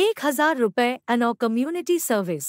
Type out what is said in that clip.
एक हज़ार रुपये एनो कम्युनिटी सर्विस।